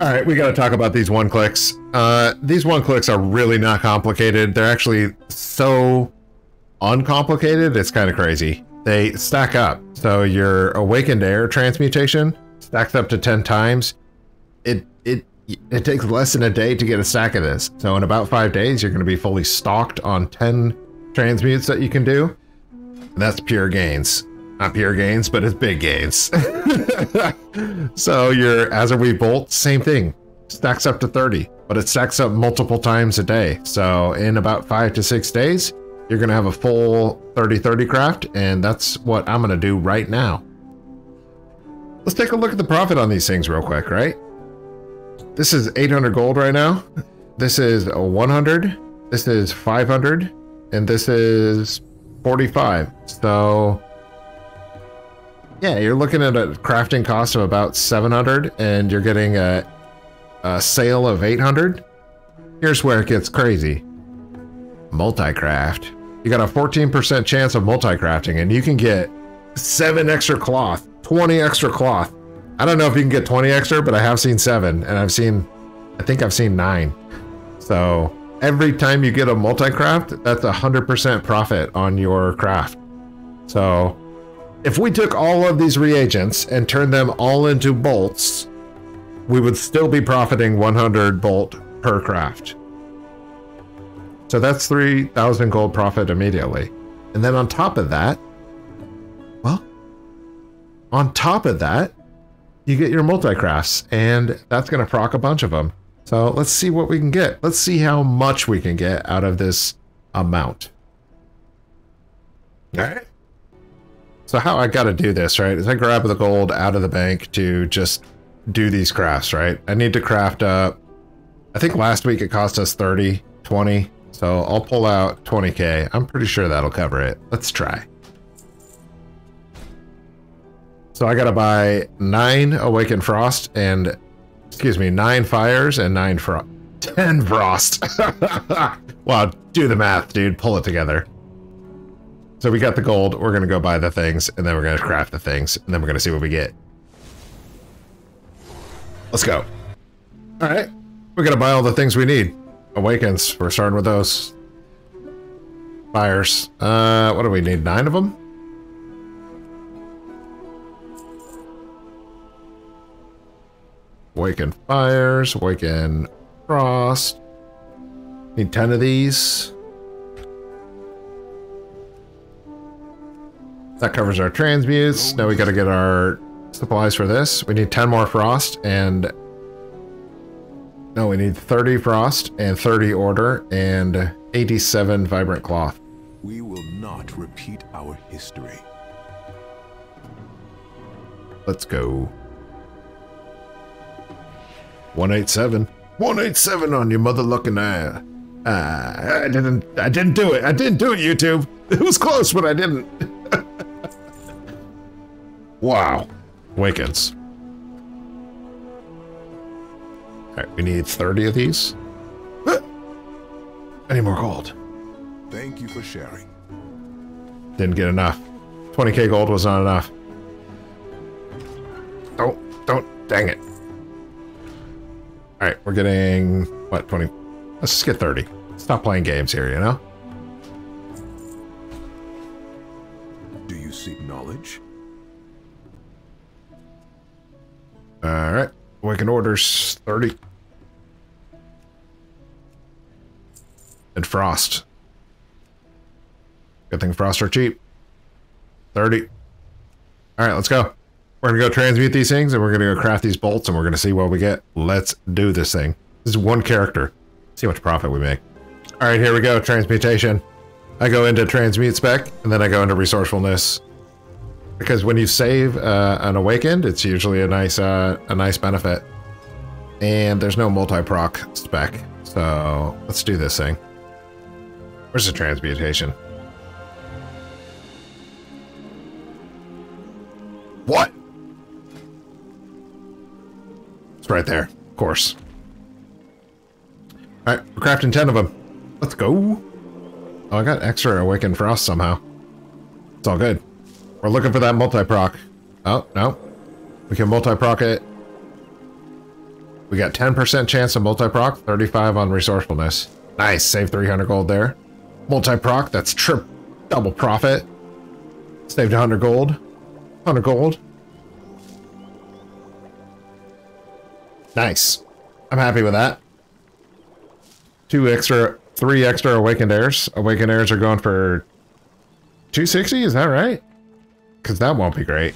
All right, we got to talk about these one clicks. Uh, these one clicks are really not complicated. They're actually so uncomplicated, it's kind of crazy. They stack up. So your awakened air transmutation stacks up to 10 times. It it it takes less than a day to get a stack of this. So in about five days, you're going to be fully stocked on 10 transmutes that you can do. And that's pure gains. Not pure gains, but it's big gains. so your Azure Bolt, same thing. Stacks up to 30, but it stacks up multiple times a day. So in about five to six days, you're going to have a full 30-30 craft, and that's what I'm going to do right now. Let's take a look at the profit on these things real quick, right? This is 800 gold right now. This is 100. This is 500. And this is 45. So yeah, you're looking at a crafting cost of about 700 and you're getting a, a sale of 800. Here's where it gets crazy. Multi-craft. You got a 14% chance of multi-crafting and you can get 7 extra cloth, 20 extra cloth. I don't know if you can get 20 extra, but I have seen 7 and I've seen, I think I've seen 9. So every time you get a multi-craft, that's a 100% profit on your craft. So if we took all of these reagents and turned them all into bolts, we would still be profiting 100 bolt per craft. So that's 3,000 gold profit immediately. And then on top of that, well, on top of that, you get your multi-crafts, and that's going to proc a bunch of them. So let's see what we can get. Let's see how much we can get out of this amount. All right. So how I got to do this, right, is I grab the gold out of the bank to just do these crafts, right? I need to craft up, I think last week it cost us 30, 20. So I'll pull out 20k. I'm pretty sure that'll cover it. Let's try. So I got to buy nine Awakened Frost and, excuse me, nine Fires and nine Frost. 10 Frost. wow, do the math, dude. Pull it together. So we got the gold, we're gonna go buy the things, and then we're gonna craft the things, and then we're gonna see what we get. Let's go. Alright, we're gonna buy all the things we need. Awakens, we're starting with those. Fires. Uh, what do we need? Nine of them? Awaken fires, awaken frost. Need 10 of these. That covers our transmutes. Now we gotta get our supplies for this. We need 10 more frost and... No, we need 30 frost and 30 order and 87 vibrant cloth. We will not repeat our history. Let's go. 187. 187 on your mother looking eye. Uh, I didn't I didn't do it. I didn't do it, YouTube. It was close, but I didn't. Wow. Wakens. Alright, we need 30 of these. Any more gold? Thank you for sharing. Didn't get enough. 20k gold was not enough. Don't, don't, dang it. Alright, we're getting, what, 20? Let's just get 30. Stop playing games here, you know? Alright. Awaken orders 30. And frost. Good thing frost are cheap. 30. Alright, let's go. We're gonna go transmute these things and we're gonna go craft these bolts and we're gonna see what we get. Let's do this thing. This is one character. See how much profit we make. Alright, here we go. Transmutation. I go into transmute spec and then I go into resourcefulness because when you save uh, an awakened, it's usually a nice uh, a nice benefit. And there's no multi-proc spec, so let's do this thing. Where's the transmutation? What? It's right there, of course. All right, we're crafting 10 of them. Let's go. Oh, I got extra awakened frost somehow. It's all good. We're looking for that multi-proc. Oh, no. We can multi-proc it. We got 10% chance of multi-proc, 35 on resourcefulness. Nice, save 300 gold there. Multi-proc, that's trip, double profit. Saved 100 gold. 100 gold. Nice. I'm happy with that. Two extra, three extra awakened airs. Awakened airs are going for 260, is that right? Because that won't be great.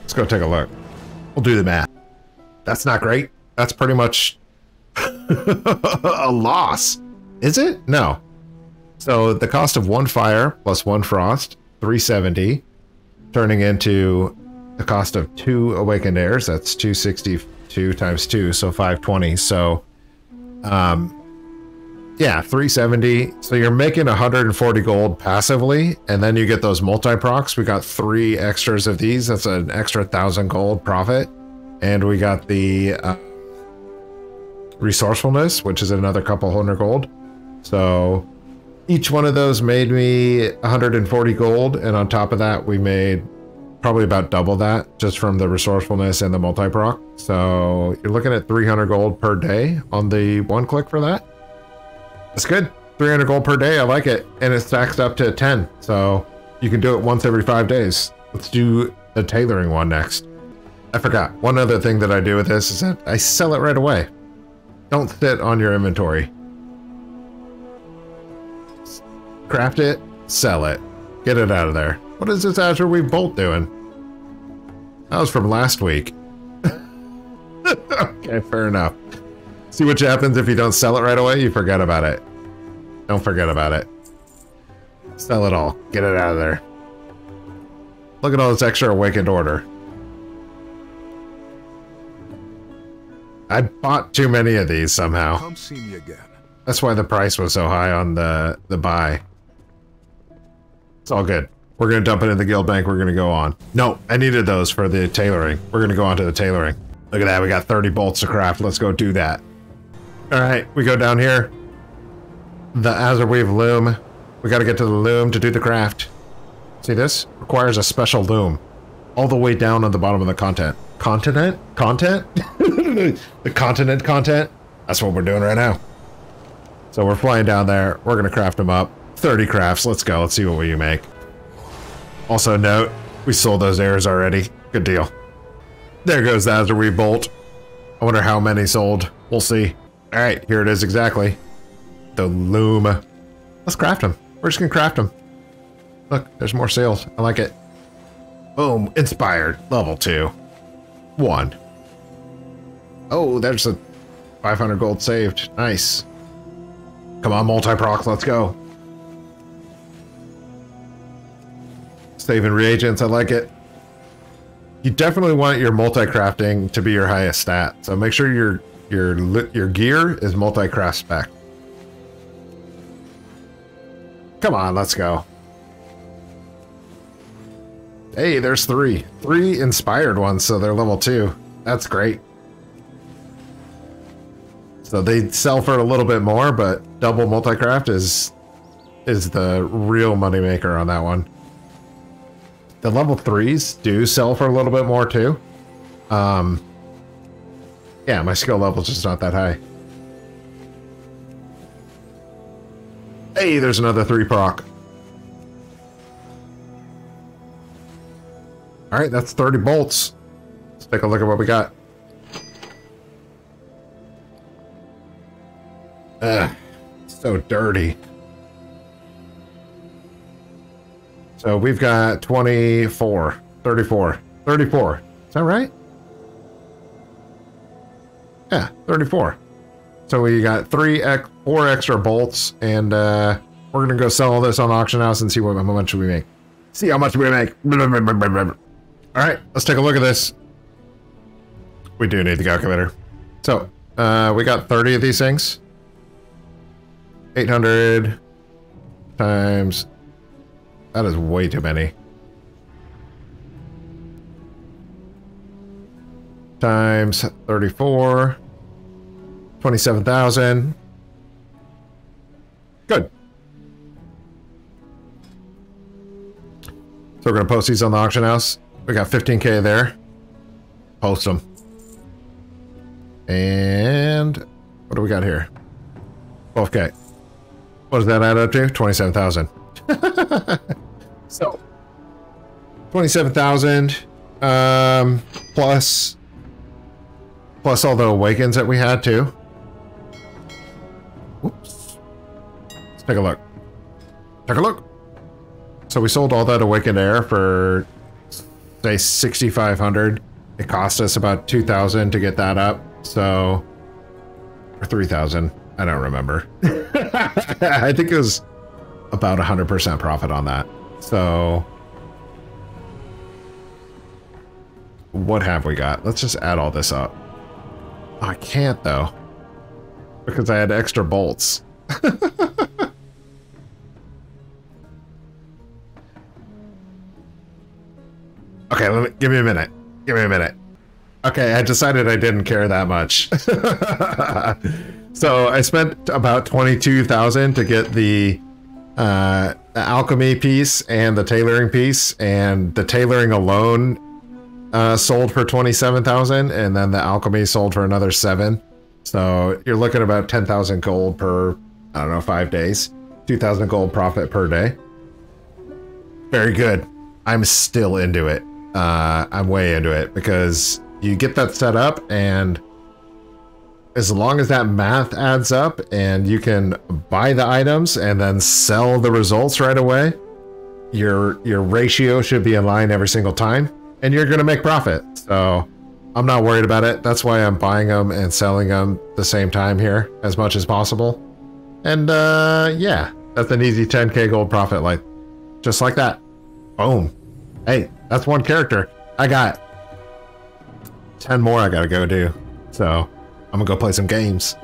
Let's go take a look. We'll do the math. That's not great. That's pretty much a loss. Is it? No. So the cost of one fire plus one frost, 370, turning into the cost of two awakened airs. That's 262 times two, so 520. So, um, yeah, 370. So you're making 140 gold passively, and then you get those multi-procs. We got three extras of these. That's an extra thousand gold profit. And we got the uh, resourcefulness, which is another couple hundred gold. So each one of those made me 140 gold, and on top of that, we made probably about double that just from the resourcefulness and the multi-proc. So you're looking at 300 gold per day on the one click for that. That's good. 300 gold per day. I like it. And it stacks up to 10. So you can do it once every five days. Let's do the tailoring one next. I forgot. One other thing that I do with this is that I sell it right away. Don't sit on your inventory. Craft it, sell it. Get it out of there. What is this Azure Weave Bolt doing? That was from last week. okay, fair enough. See what happens if you don't sell it right away? You forget about it. Don't forget about it. Sell it all. Get it out of there. Look at all this extra awakened order. I bought too many of these somehow. Come see me again. That's why the price was so high on the, the buy. It's all good. We're going to dump it in the guild bank. We're going to go on. No, I needed those for the tailoring. We're going to go on to the tailoring. Look at that. We got 30 bolts to craft. Let's go do that. All right, we go down here. The Azure Weave loom. We got to get to the loom to do the craft. See this? Requires a special loom. All the way down on the bottom of the content. Continent? Content? the continent content? That's what we're doing right now. So we're flying down there. We're going to craft them up. 30 crafts. Let's go. Let's see what we make. Also note, we sold those airs already. Good deal. There goes the Azure Weave Bolt. I wonder how many sold. We'll see. All right, here it is exactly. The loom. Let's craft them. We're just to craft them. Look, there's more sales. I like it. Boom. Inspired. Level 2. 1. Oh, there's a 500 gold saved. Nice. Come on, multi-proc. Let's go. Saving reagents. I like it. You definitely want your multi-crafting to be your highest stat. So make sure your your your gear is multi-craft spec. Come on, let's go. Hey, there's three. Three inspired ones, so they're level two. That's great. So they sell for a little bit more, but double multi-craft is is the real moneymaker on that one. The level threes do sell for a little bit more too. Um, yeah, my skill level's just not that high. Hey, there's another three proc. All right, that's 30 bolts. Let's take a look at what we got. Ugh, so dirty. So we've got 24, 34, 34. Is that right? Yeah, 34. So we got three, ex four extra bolts, and uh, we're gonna go sell all this on auction house and see what how much we make. See how much we make. All right, let's take a look at this. We do need the calculator. So uh, we got 30 of these things. 800 times. That is way too many. Times 34. 27,000. Good. So we're going to post these on the auction house. We got 15k there. Post them. And what do we got here? 12k. What does that add up to? 27,000. so, 27,000 um, plus plus all the awakens that we had too. Whoops. Let's take a look. Take a look. So we sold all that awakened air for say 6,500. It cost us about 2,000 to get that up. So, or 3,000. I don't remember. I think it was about 100% profit on that. So, what have we got? Let's just add all this up. I can't though, because I had extra bolts. okay, let me give me a minute. Give me a minute. Okay, I decided I didn't care that much. so I spent about 22,000 to get the uh, the alchemy piece and the tailoring piece, and the tailoring alone uh, sold for 27,000 and then the alchemy sold for another 7. So you're looking about 10,000 gold per I don't know, 5 days. 2,000 gold profit per day. Very good. I'm still into it. Uh, I'm way into it because you get that set up and as long as that math adds up and you can buy the items and then sell the results right away, your your ratio should be in line every single time and you're going to make profit. So I'm not worried about it. That's why I'm buying them and selling them the same time here as much as possible. And uh, yeah, that's an easy 10k gold profit, like just like that. Boom. Hey, that's one character. I got 10 more I gotta go do. So I'm gonna go play some games.